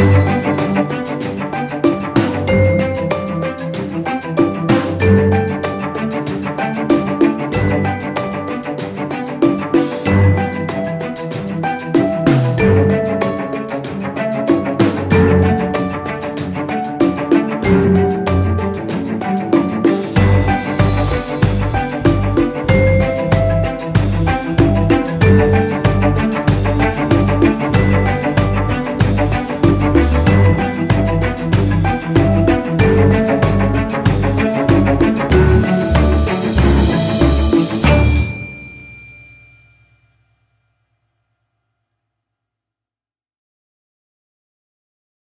Música